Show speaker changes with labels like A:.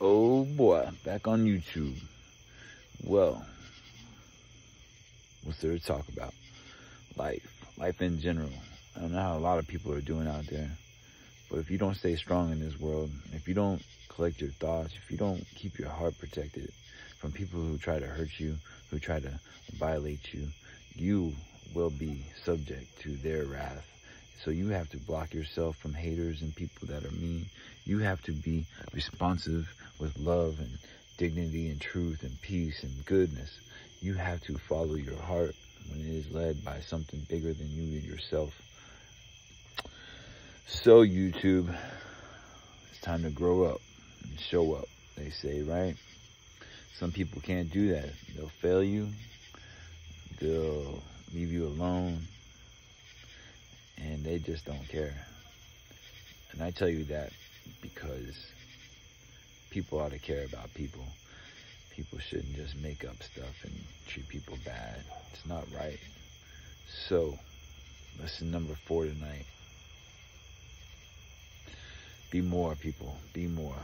A: Oh boy, back on YouTube. Well, what's there to talk about? Life, life in general. I don't know how a lot of people are doing out there, but if you don't stay strong in this world, if you don't collect your thoughts, if you don't keep your heart protected from people who try to hurt you, who try to violate you, you will be subject to their wrath. So you have to block yourself from haters and people that are mean. You have to be responsive with love and dignity and truth and peace and goodness. You have to follow your heart when it is led by something bigger than you and yourself. So YouTube, it's time to grow up and show up, they say, right? Some people can't do that. They'll fail you. They'll leave you alone and they just don't care. And I tell you that because people ought to care about people. People shouldn't just make up stuff and treat people bad. It's not right. So, lesson number four tonight. Be more, people. Be more.